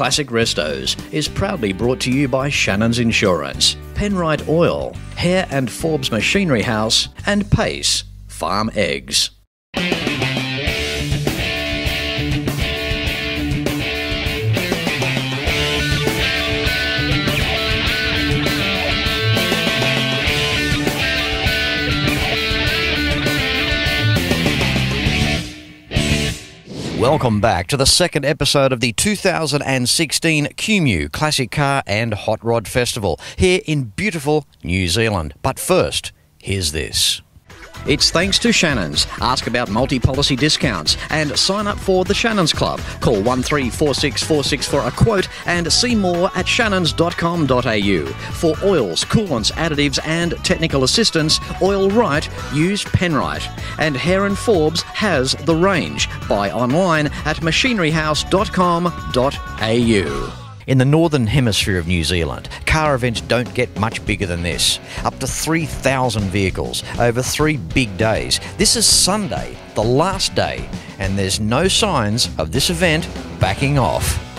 Classic Restos is proudly brought to you by Shannon's Insurance, Penrite Oil, Hare and Forbes Machinery House, and Pace Farm Eggs. Welcome back to the second episode of the 2016 Kumeu Classic Car and Hot Rod Festival here in beautiful New Zealand. But first, here's this. It's thanks to Shannon's. Ask about multi policy discounts and sign up for the Shannon's Club. Call 134646 for a quote and see more at shannons.com.au. For oils, coolants, additives, and technical assistance, Oil Right, use Penrite. And Hare and Forbes has the range. Buy online at machineryhouse.com.au. In the northern hemisphere of New Zealand, car events don't get much bigger than this. Up to 3,000 vehicles over three big days. This is Sunday, the last day, and there's no signs of this event backing off.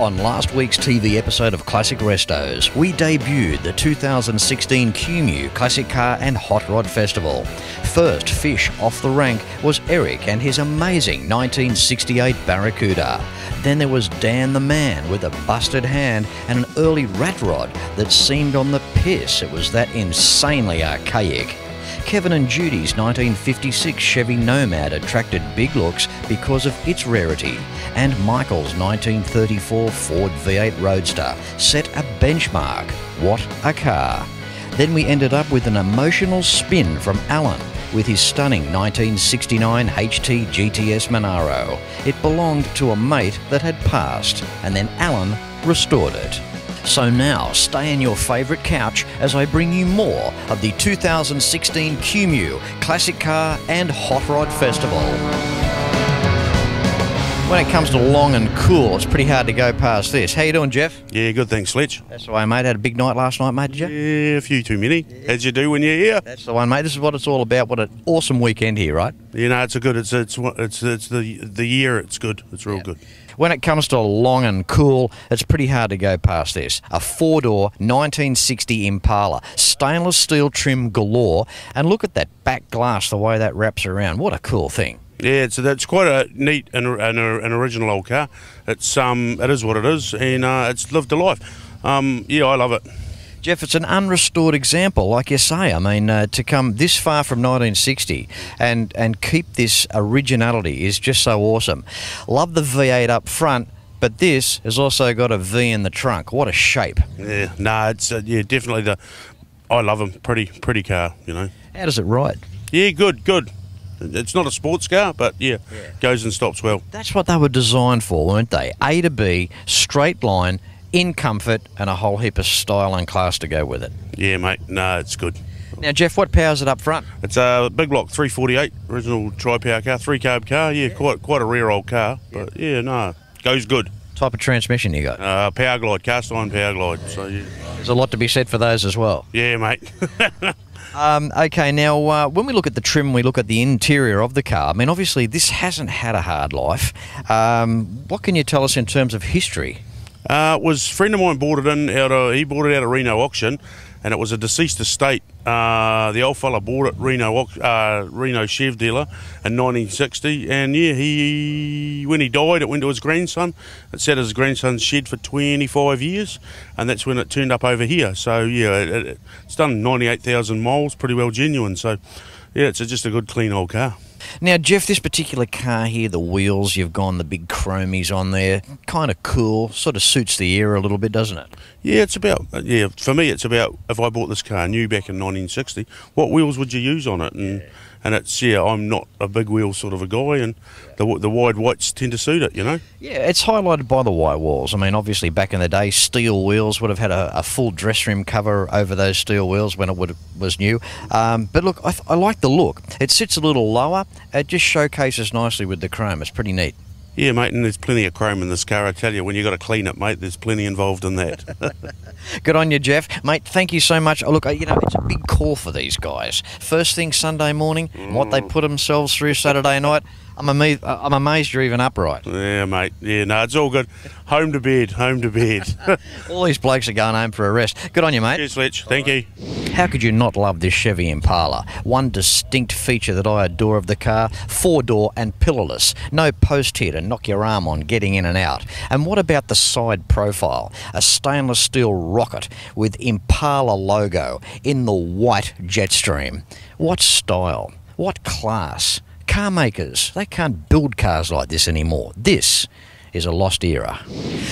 On last week's TV episode of Classic Restos, we debuted the 2016 Kumeu Classic Car and Hot Rod Festival. First fish off the rank was Eric and his amazing 1968 Barracuda. Then there was Dan the Man with a busted hand and an early rat rod that seemed on the piss. It was that insanely archaic. Kevin and Judy's 1956 Chevy Nomad attracted big looks because of its rarity, and Michael's 1934 Ford V8 Roadster set a benchmark. What a car! Then we ended up with an emotional spin from Alan with his stunning 1969 HT GTS Monaro. It belonged to a mate that had passed, and then Alan restored it. So now, stay in your favourite couch as I bring you more of the 2016 Kumeu Classic Car and Hot Rod Festival. When it comes to long and cool, it's pretty hard to go past this. How you doing, Jeff? Yeah, good, thanks, Sledge. That's the way, mate. Had a big night last night, mate, did you? Yeah, a few too many, as you do when you're here. That's the one, mate. This is what it's all about. What an awesome weekend here, right? You know, it's a good. It's it's it's it's the the year. It's good. It's real good. When it comes to long and cool, it's pretty hard to go past this. A four door 1960 Impala, stainless steel trim galore, and look at that back glass, the way that wraps around. What a cool thing. Yeah, it's that's quite a neat and an, an original old car. It's um, it is what it is, and uh, it's lived a life. Um, yeah, I love it. Jeff, it's an unrestored example, like you say. I mean, uh, to come this far from 1960 and and keep this originality is just so awesome. Love the V8 up front. But this has also got a V in the trunk. What a shape! Yeah, no, nah, it's uh, yeah, definitely the. I love them. Pretty, pretty car. You know. How does it ride? Yeah, good, good. It's not a sports car, but yeah, yeah, goes and stops well. That's what they were designed for, weren't they? A to B, straight line, in comfort, and a whole heap of style and class to go with it. Yeah, mate. No, it's good. Now, Jeff, what powers it up front? It's a big block 348, original tri-power car, three carb car. Yeah, yeah, quite quite a rare old car, but yeah, no, goes good. Type of transmission you got? Uh, power glide, cast iron power glide. So yeah. There's a lot to be said for those as well. Yeah, mate. Um, okay, now uh, when we look at the trim, we look at the interior of the car. I mean, obviously, this hasn't had a hard life. Um, what can you tell us in terms of history? Uh, was friend of mine bought it in out of he bought it out of Reno auction, and it was a deceased estate. Uh, the old fella bought it Reno uh, Reno Chev dealer in 1960, and yeah, he when he died, it went to his grandson. It sat at his grandson's shed for 25 years, and that's when it turned up over here. So yeah, it, it's done 98,000 miles, pretty well genuine. So yeah, it's a, just a good clean old car. Now, Jeff, this particular car here, the wheels, you've gone the big chromies on there, kind of cool, sort of suits the era a little bit, doesn't it? Yeah, it's about, uh, yeah, for me, it's about if I bought this car new back in 1960, what wheels would you use on it? And, yeah. And it's, yeah, I'm not a big wheel sort of a guy, and the, the wide whites tend to suit it, you know? Yeah, it's highlighted by the white walls. I mean, obviously, back in the day, steel wheels would have had a, a full dress rim cover over those steel wheels when it would, was new. Um, but look, I, I like the look. It sits a little lower. It just showcases nicely with the chrome. It's pretty neat. Yeah, mate, and there's plenty of chrome in this car. I tell you, when you've got to clean it, mate, there's plenty involved in that. Good on you, Jeff. Mate, thank you so much. Oh, look, you know, it's a big call for these guys. First thing Sunday morning, and what they mm. put themselves through Saturday night. I'm amazed, I'm amazed you're even upright. yeah, mate. Yeah, no, it's all good. Home to bed, home to bed. All these blokes are going home for a rest. Good on you, mate. Cheers, Fletch. Thank you. How could you not love this Chevy Impala? One distinct feature that I adore of the car four door and pillarless. No post here to knock your arm on getting in and out. And what about the side profile? A stainless steel rocket with Impala logo in the white Jetstream. What style? What class? Car makers, they can't build cars like this anymore. This is a lost era.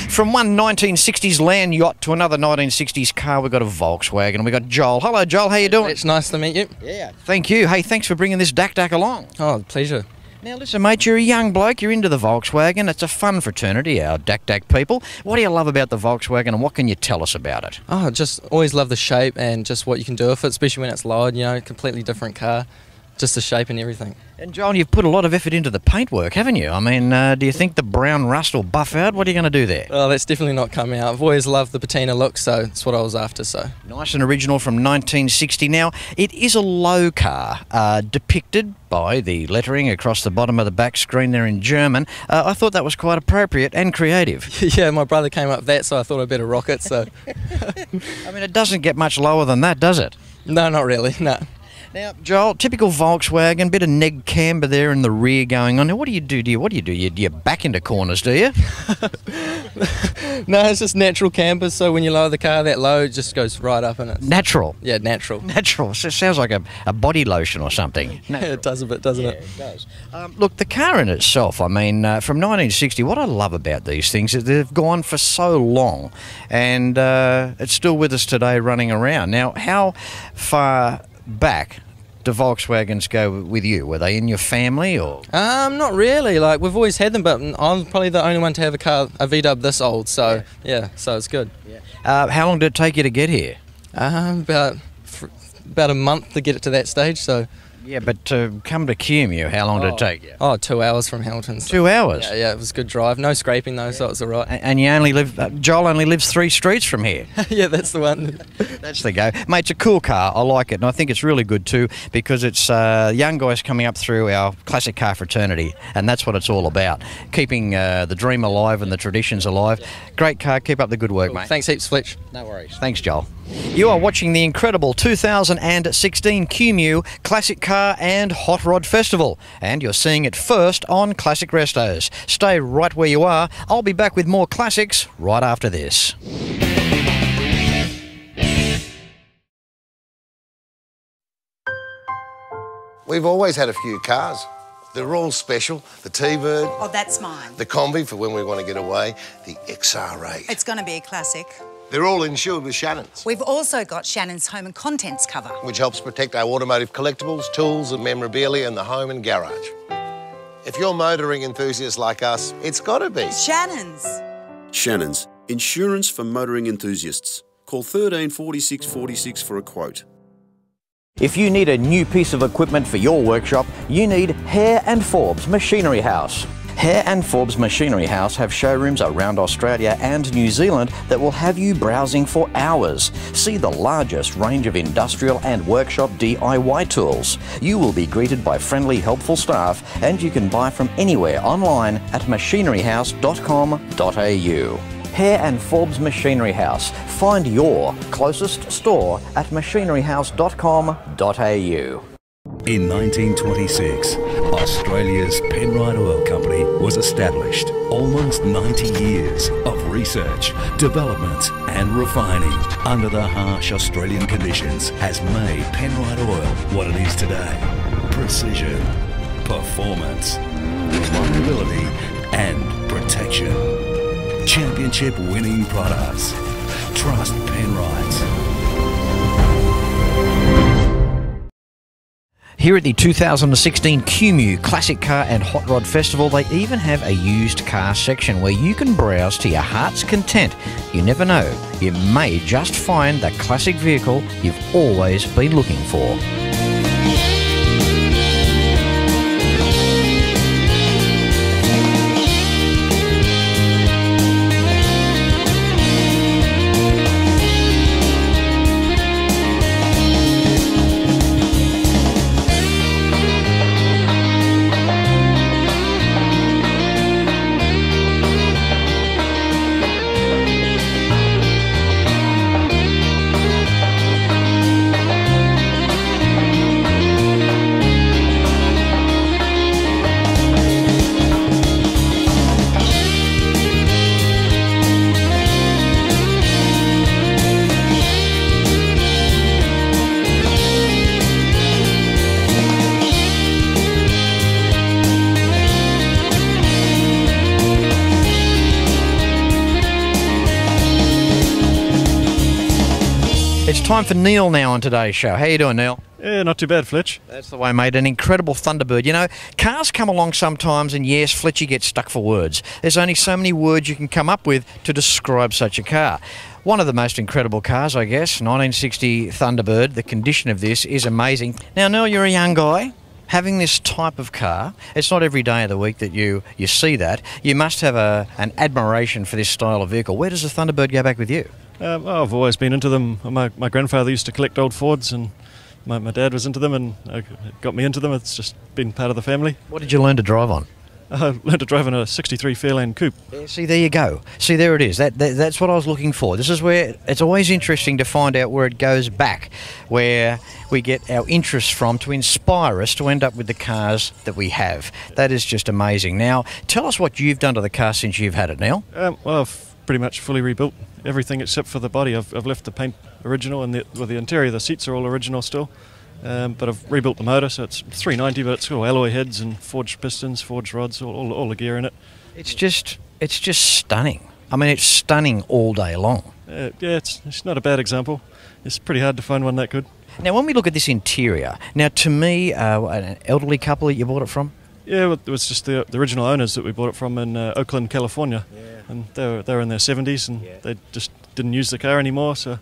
From one 1960s land yacht to another 1960s car, we've got a Volkswagen. We've got Joel. Hello, Joel. How you doing? It's nice to meet you. Yeah. Thank you. Hey, thanks for bringing this Dak Dak along. Oh, pleasure. Now, listen, mate, you're a young bloke. You're into the Volkswagen. It's a fun fraternity, our Dak Dak people. What do you love about the Volkswagen and what can you tell us about it? Oh, just always love the shape and just what you can do with it, especially when it's lowered. You know, completely different car, just the shape and everything. And, Joel, you've put a lot of effort into the paintwork, haven't you? I mean, uh, do you think the brown rust will buff out? What are you going to do there? Oh, that's definitely not coming out. I've always loved the patina look, so that's what I was after. So Nice and original from 1960. Now, it is a low car, uh, depicted by the lettering across the bottom of the back screen there in German. Uh, I thought that was quite appropriate and creative. yeah, my brother came up with that, so I thought I'd better rock it. So I mean, it doesn't get much lower than that, does it? no, not really. No. Now, Joel, typical Volkswagen, bit of neg camber there in the rear going on. Now, what do you do? Do you what do you do? You, you back into corners, do you? No, it's just natural campers. So when you lower the car that low, it just goes right up in it. Natural. yeah, natural. Natural. So it sounds like a, a body lotion or something. Yeah, it does a bit, doesn't Yeah, it? it does. Um, look, the car in itself, I mean, uh, from 1960, what I love about these things is they've gone for so long and uh, it's still with us today running around. Now, how far back do Volkswagens go with you? Were they in your family or? Um, not really. Like we've always had them, but I'm probably the only one to have a car, a V Dub this old. So yeah, so it's good. Uh, how long did it take you to get here? Um, about about a month to get it to that stage. So Yeah, but to come to Kumeu, how long did it take you? oh, two hours from Hamilton. So. Two hours. Yeah, yeah, it was a good drive. No scraping though, so it was alright. A- And you only live, uh, Joel only lives three streets from here. yeah, that's the one. That's the go. Mate, it's a cool car. I like it. And I think it's really good too because it's uh, young guys coming up through our classic car fraternity. And that's what it's all about. Keeping uh, the dream alive and the traditions alive. Great car. Keep up the good work, mate. Thanks heaps, Fletch. No worries. Thanks, Joel. You are watching the incredible 2016 Kumeu Classic Car and Hot Rod Festival, and you're seeing it first on Classic Restos. Stay right where you are. I'll be back with more classics right after this. We've always had a few cars. They're all special. The T-Bird, Oh, that's mine. the Kombi for when we want to get away, the XR8. It's going to be a classic. They're all insured with Shannon's, We've also got Shannon's Home and Contents cover. which helps protect our automotive collectibles, tools and memorabilia in the home and garage. If you're motoring enthusiasts like us, it's got to be. Shannon's. Shannon's, insurance for motoring enthusiasts. Call 13 46 46 for a quote. If you need a new piece of equipment for your workshop, you need Hare and Forbes Machinery House. Hare and Forbes Machinery House have showrooms around Australia and New Zealand that will have you browsing for hours. See the largest range of industrial and workshop DIY tools. You will be greeted by friendly, helpful staff, and you can buy from anywhere online at machineryhouse.com.au. Hare and Forbes Machinery House. Find your closest store at machineryhouse.com.au. In 1926, Australia's Penrite Oil Company was established. Almost 90 years of research, development, and refining under the harsh Australian conditions has made Penrite Oil what it is today. Precision, performance, reliability, and protection. Championship winning products. Trust Penrite. Here at the 2016 Kumeu Classic Car and Hot Rod Festival, they even have a used car section where you can browse to your heart's content. You never know, you may just find the classic vehicle you've always been looking for. Time for Neil now on today's show. How you doing, Neil? Yeah, not too bad, Fletch. That's the way, mate. An incredible Thunderbird. You know, cars come along sometimes, and yes, Fletchy gets stuck for words. There's only so many words you can come up with to describe such a car. One of the most incredible cars, I guess, 1960 Thunderbird. The condition of this is amazing. Now, Neil, you're a young guy. Having this type of car, it's not every day of the week that you, you see that. You must have a, an admiration for this style of vehicle. Where does the Thunderbird go back with you? Um, well, I've always been into them. My, my grandfather used to collect old Fords, and my, my dad was into them, and uh, got me into them. It's just been part of the family. What did you learn to drive on? I learned to drive in a 63 Fairlane Coupe. See, there you go. See, there it is. That, that that's what I was looking for. This is where it's always interesting to find out where it goes back, where we get our interest from to inspire us to end up with the cars that we have. That is just amazing. Now, tell us what you've done to the car since you've had it, Neil. Um, well, I've pretty much fully rebuilt everything except for the body. I've, I've left the paint original, and the, well, the interior, the seats are all original still. Um, but I've rebuilt the motor, so it's 390, but it's got alloy heads and forged pistons, forged rods, all, all, all the gear in it. It's just, it's just stunning. I mean, it's stunning all day long. Uh, yeah, it's, it's not a bad example. It's pretty hard to find one that good. Now, when we look at this interior, now to me, uh, an elderly couple that you bought it from. Yeah, well, it was just the, the original owners that we bought it from in uh, Oakland, California, Yeah. and they were they were in their 70s, and they just didn't use the car anymore, so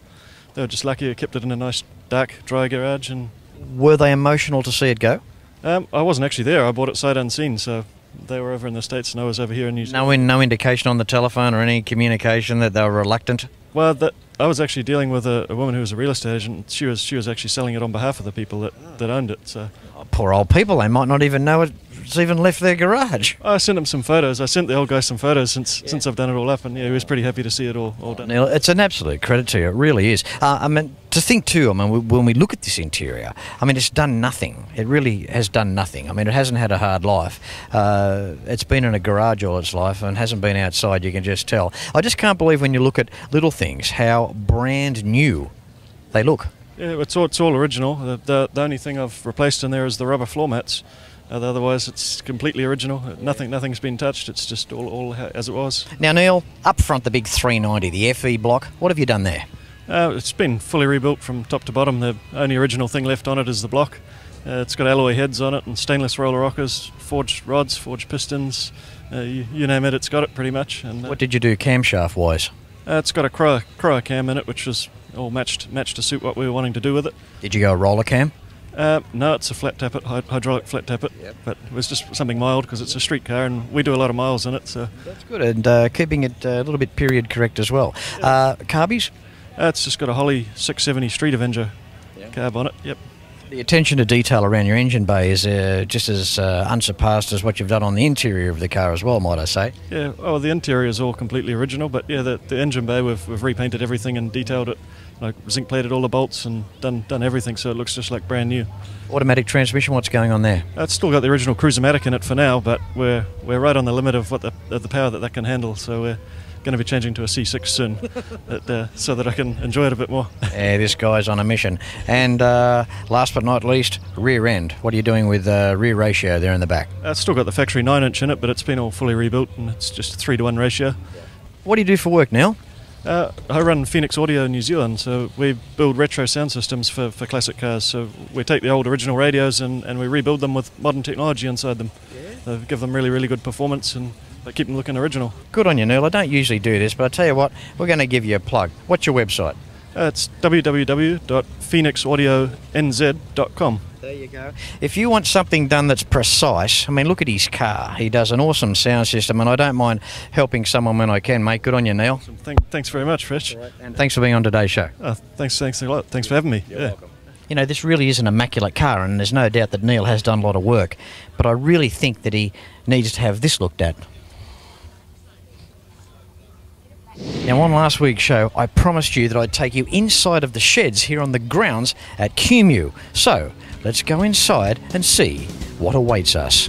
they were just lucky. I kept it in a nice dark, dry garage, and Were they emotional to see it go? um, I wasn't actually there. I bought it sight unseen, so they were over in the states, and I was over here in New Zealand. No, in, no indication on the telephone or any communication that they were reluctant. Well, that I was actually dealing with a, a woman who was a real estate agent. She was she was actually selling it on behalf of the people that, that owned it. So Poor old people, they might not even know it's even left their garage. I sent him some photos. I sent the old guy some photos since since I've done it all up, and yeah, he was pretty happy to see it all all done. Neil, it's an absolute credit to you. It really is. Uh, I mean, to think too. I mean, when we look at this interior, I mean, it's done nothing. It really has done nothing. I mean, it hasn't had a hard life. Uh, it's been in a garage all its life and hasn't been outside. You can just tell. I just can't believe when you look at little things how brand new they look. Yeah, it's all, it's all original. The, the the only thing I've replaced in there is the rubber floor mats. Otherwise, it's completely original. Nothing nothing's been touched. It's just all all as it was. Now, Neil, up front, the big 390, the FE block. What have you done there? Uh, it's been fully rebuilt from top to bottom. The only original thing left on it is the block. Uh, it's got alloy heads on it and stainless roller rockers, forged rods, forged pistons. Uh, you, you name it, it's got it pretty much. And uh, What did you do camshaft wise? uh, it's got a cryo, cryo cam in it, which was all matched matched to suit what we were wanting to do with it. Did you go a roller cam? Uh, no, it's a flat tappet, hydraulic flat tappet, but it was just something mild because it's a street car and we do a lot of miles in it. So That's good, and uh, keeping it uh, a little bit period correct as well. Uh, carbies? uh, it's just got a Holley 670 Street Avenger carb on it. Yep. The attention to detail around your engine bay is uh, just as uh, unsurpassed as what you've done on the interior of the car as well, might I say. Yeah, oh, the interior is all completely original, but yeah, the, the engine bay we've, we've repainted everything and detailed it, like zinc plated all the bolts and done done everything, so it looks just like brand new. Automatic transmission, what's going on there? Uh, It's still got the original Cruise-O-Matic in it for now, but we're we're right on the limit of what the of the power that that can handle, so we're going to be changing to a C6 soon, that, uh, so that I can enjoy it a bit more. Yeah, this guy's on a mission. And uh, last but not least, rear end. What are you doing with uh, rear ratio there in the back? Uh, it's still got the factory nine inch in it, but it's been all fully rebuilt and it's just a three to one ratio. What do you do for work, Neil? Uh, I run Phoenix Audio New Zealand, so we build retro sound systems for, for classic cars. So we take the old original radios and, and we rebuild them with modern technology inside them. Uh, give them really, really good performance and they keep them looking original. Good on you, Neil. I don't usually do this, but I tell you what, we're going to give you a plug. What's your website? Uh, it's www.phoenixaudionz.com. There you go. If you want something done that's precise, I mean, look at his car. He does an awesome sound system, and I don't mind helping someone when I can, mate. Good on you, Neil. Thank, thanks very much, Rich. And thanks for being on today's show. Uh, thanks, thanks a lot. Thanks for having me. You're yeah. You know, this really is an immaculate car, and there's no doubt that Neil has done a lot of work. But I really think that he needs to have this looked at. Now, on last week's show, I promised you that I'd take you inside of the sheds here on the grounds at Kumeu. So, let's go inside and see what awaits us.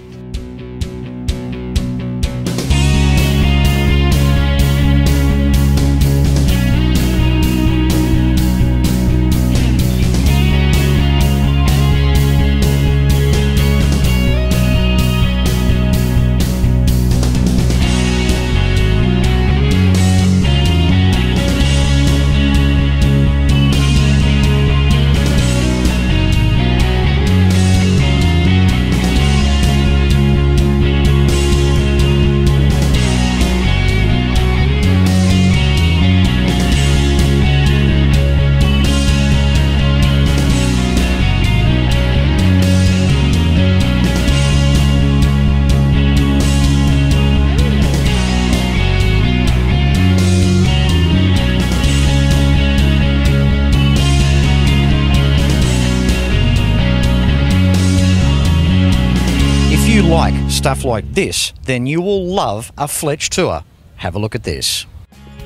Stuff like this, then you will love a Fletch tour. Have a look at this.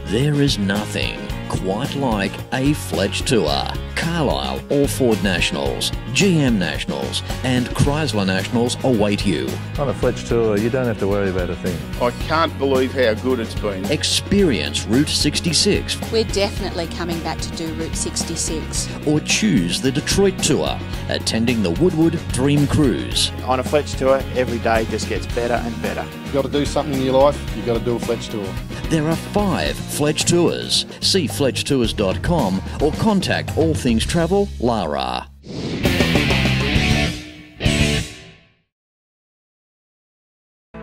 There is nothing quite like a Fletch Tour. Carlisle or Ford Nationals, GM Nationals, and Chrysler Nationals await you. On a Fletch Tour, you don't have to worry about a thing. I can't believe how good it's been. Experience Route 66 We're definitely coming back to do Route 66. or choose the Detroit Tour, attending the Woodward Dream Cruise. On a Fletch tour, every day just gets better and better. You've got to do something in your life, you've got to do a Fletch tour. There are five Fletch Tours. See fletchtours.com or contact All Things Travel, Lara.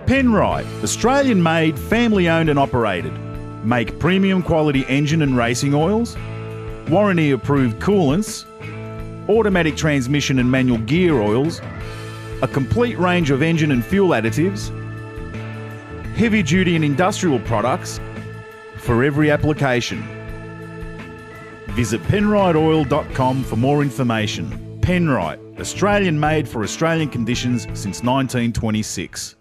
Penrite, Australian made, family owned and operated. Make premium quality engine and racing oils, warranty approved coolants, automatic transmission and manual gear oils, a complete range of engine and fuel additives, heavy duty and industrial products for every application. Visit penriteoil.com for more information. Penrite, Australian made for Australian conditions since 1926.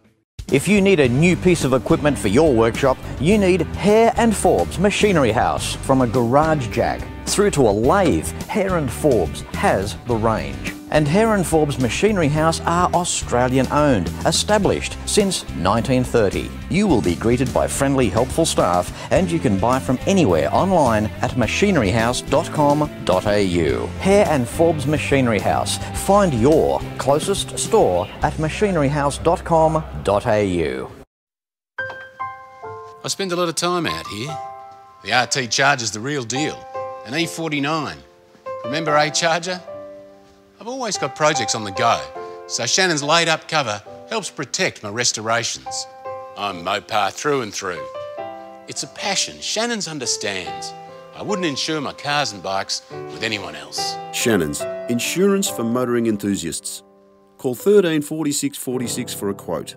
If you need a new piece of equipment for your workshop, you need Hare and Forbes Machinery House. From a garage jack through to a lathe, Hare and Forbes has the range. And Hare and Forbes Machinery House are Australian owned, established since 1930. You will be greeted by friendly, helpful staff, and you can buy from anywhere online at machineryhouse.com.au. Hare and Forbes Machinery House. Find your closest store at machineryhouse.com.au. I spend a lot of time out here. The RT Charger's the real deal. An E49. Remember A Charger? I've always got projects on the go, so Shannon's laid up cover helps protect my restorations. I'm Mopar through and through. It's a passion Shannon's understands. I wouldn't insure my cars and bikes with anyone else. Shannon's, insurance for motoring enthusiasts. Call 13 46 46 for a quote.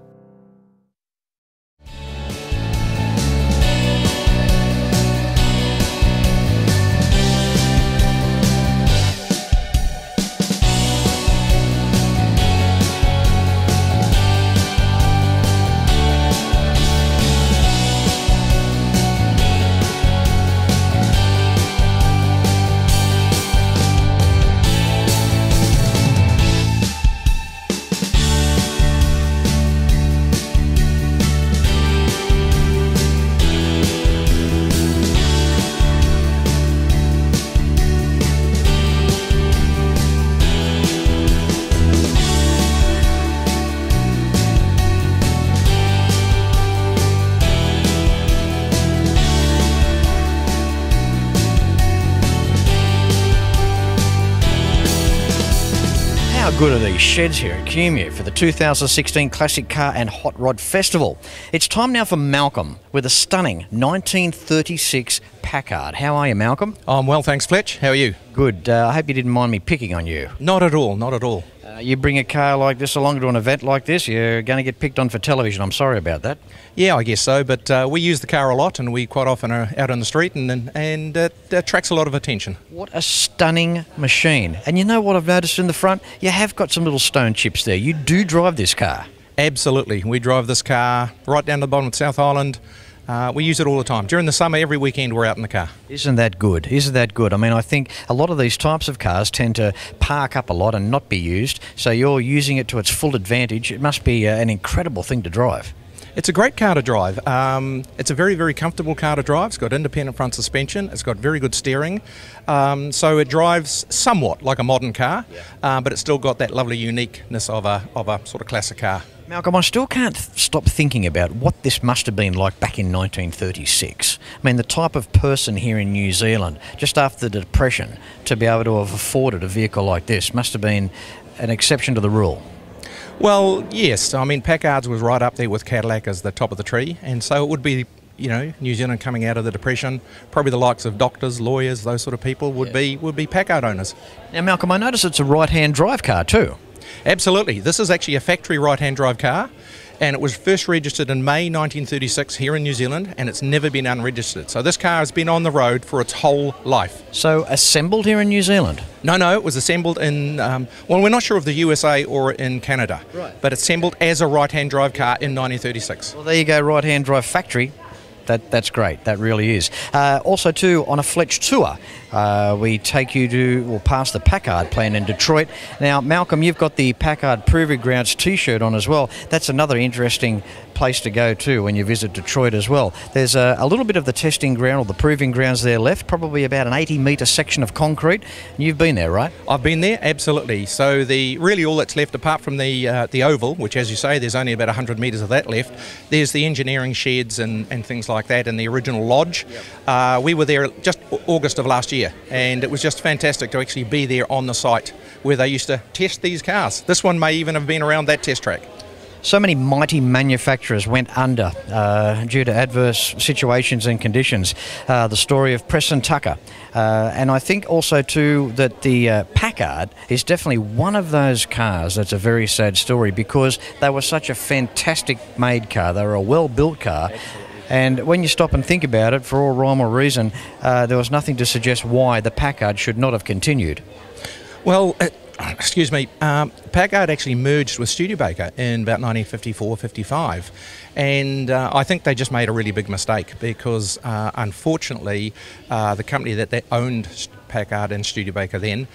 Sheds here at Kumeu for the 2016 Classic Car and Hot Rod Festival? It's time now for Malcolm with a stunning 1936 Packard. How are you, Malcolm? I'm well, thanks, Fletch. How are you? Good. Uh, I hope you didn't mind me picking on you. Not at all, not at all. You bring a car like this along to an event like this, you're going to get picked on for television. I'm sorry about that. Yeah, I guess so, but uh, we use the car a lot and we quite often are out on the street and, and, and uh, it attracts a lot of attention. What a stunning machine. And you know what I've noticed in the front? You have got some little stone chips there. You do drive this car. Absolutely. We drive this car right down to the bottom of South Island. Uh, we use it all the time. During the summer, every weekend, we're out in the car. Isn't that good? Isn't that good? I mean, I think a lot of these types of cars tend to park up a lot and not be used. So you're using it to its full advantage. It must be uh, an incredible thing to drive. It's a great car to drive. Um, it's a very, very comfortable car to drive. It's got independent front suspension. It's got very good steering. Um, so it drives somewhat like a modern car, uh, but it's still got that lovely uniqueness of a, of a sort of classic car. Malcolm, I still can't stop thinking about what this must have been like back in 1936. I mean, the type of person here in New Zealand, just after the Depression, to be able to have afforded a vehicle like this must have been an exception to the rule. Well, yes. I mean, Packard's was right up there with Cadillac as the top of the tree, and so it would be, you know, New Zealand coming out of the depression. Probably the likes of doctors, lawyers, those sort of people would be would be Packard owners. Now, Malcolm, I notice it's a right-hand drive car too. Absolutely. This is actually a factory right-hand drive car. and it was first registered in May 1936 here in New Zealand, and it's never been unregistered. So this car has been on the road for its whole life. So assembled here in New Zealand? No, no, it was assembled in, um, well, we're not sure of the USA or in Canada, Right. but assembled as a right-hand drive car in 1936. Well, there you go, right hand drive factory. That, that's great. That really is. Uh, also, too, on a Fletch tour, uh, we take you to or past the Packard plant in Detroit. Now, Malcolm, you've got the Packard Proving Grounds T-shirt on as well. That's another interesting place to go to when you visit Detroit as well. There's a, a little bit of the testing ground or the proving grounds there left, probably about an 80 metre section of concrete. You've been there, right? I've been there, absolutely. So the really all that's left, apart from the uh, the oval, which, as you say, there's only about 100 metres of that left. There's the engineering sheds and, and things like that, and the original lodge. Uh, we were there just August of last year, and it was just fantastic to actually be there on the site where they used to test these cars. This one may even have been around that test track. So many mighty manufacturers went under uh, due to adverse situations and conditions. Uh, the story of Preston Tucker. Uh, and I think also, too, that the uh, Packard is definitely one of those cars that's a very sad story because they were such a fantastic made car. They were a well built car. And when you stop and think about it, for all rhyme or reason, uh, there was nothing to suggest why the Packard should not have continued. Well, excuse me, um, Packard actually merged with Studebaker in about 1954 55. And uh, I think they just made a really big mistake because, uh, unfortunately, uh, the company that, that owned Packard and Studebaker then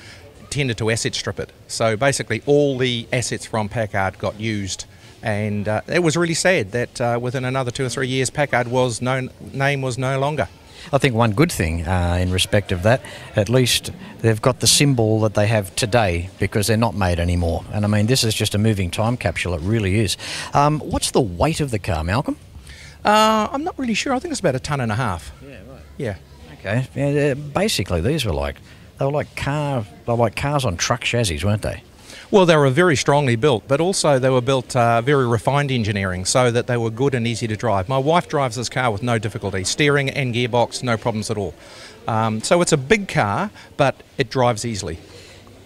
tended to asset strip it. So basically, all the assets from Packard got used. And uh, it was really sad that uh, within another two or three years, Packard was no name was no longer. I think one good thing uh, in respect of that, at least they've got the symbol that they have today because they're not made anymore. And I mean, this is just a moving time capsule, it really is. Um, what's the weight of the car, Malcolm? Uh, I'm not really sure. I think it's about a ton and a half. Yeah, right. Yeah. Okay. Yeah, uh, basically, these were like they were like car, they were like cars on truck chassis, weren't they? Well, they were very strongly built, but also they were built uh, very refined engineering so that they were good and easy to drive. My wife drives this car with no difficulty, steering and gearbox, no problems at all. Um, so it's a big car, but it drives easily.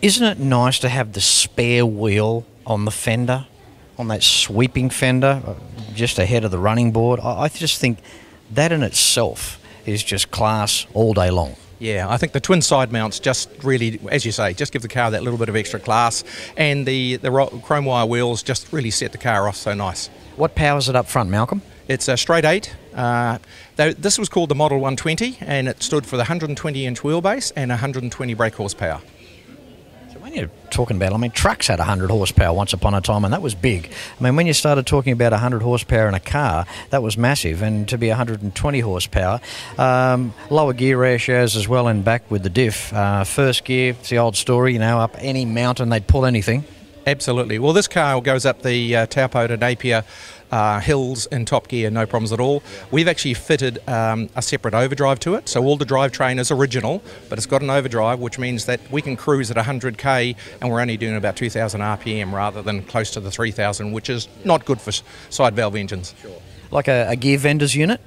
Isn't it nice to have the spare wheel on the fender, on that sweeping fender, uh, just ahead of the running board? I, I just think that in itself is just class all day long. Yeah, I think the twin side mounts just really, as you say, just give the car that little bit of extra class, and the the chrome wire wheels just really set the car off so nice. What powers it up front, Malcolm? It's a straight eight. Uh, though this was called the Model 120, and it stood for the 120 inch wheelbase and 120 brake horsepower. When you're talking about, I mean, trucks had 100 horsepower once upon a time, and that was big. I mean, when you started talking about 100 horsepower in a car, that was massive. And to be 120 horsepower, um, lower gear ratios as well and back with the diff. Uh, first gear, it's the old story, you know, up any mountain, they'd pull anything. Absolutely. Well, this car goes up the uh, Taupo to Napier uh, hills in top gear, no problems at all. We've actually fitted um, a separate overdrive to it, so all the drivetrain is original, but it's got an overdrive, which means that we can cruise at 100k and we're only doing about 2,000 RPM rather than close to the 3,000, which is not good for side valve engines. Like a, a Gear Vendors unit?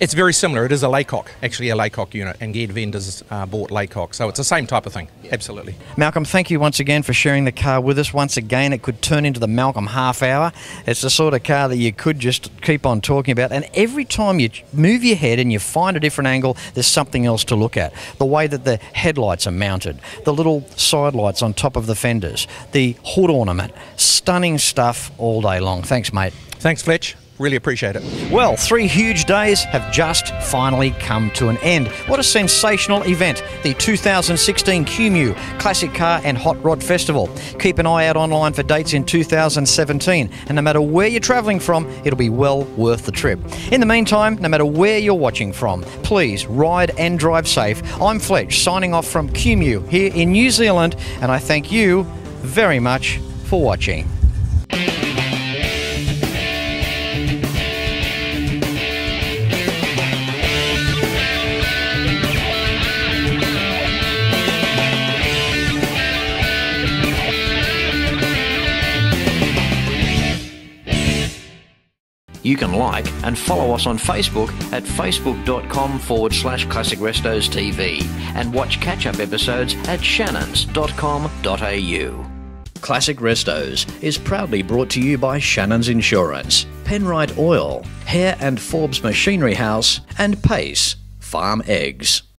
It's very similar. It is a Laycock, actually a Laycock unit, and Gear Vendors uh, bought Laycock, so it's the same type of thing. Absolutely. Malcolm, thank you once again for sharing the car with us. Once again, it could turn into the Malcolm half hour. It's the sort of car that you could just keep on talking about. And every time you move your head and you find a different angle, there's something else to look at. The way that the headlights are mounted, the little side lights on top of the fenders, the hood ornament. Stunning stuff all day long. Thanks, mate. Thanks, Fletch. Really appreciate it. Well, three huge days have just finally come to an end. What a sensational event, the 2016 Kumeu Classic Car and Hot Rod Festival. Keep an eye out online for dates in 2017, and no matter where you're travelling from, it'll be well worth the trip. In the meantime, no matter where you're watching from, please ride and drive safe. I'm Fletch, signing off from Kumeu here in New Zealand, and I thank you very much for watching. You can like and follow us on Facebook at facebook.com forward slash classic restos TV and watch catch up episodes at shannons.com.au. Classic Restos is proudly brought to you by Shannon's Insurance, Penrite Oil, Hare and Forbes Machinery House, and Pace Farm Eggs.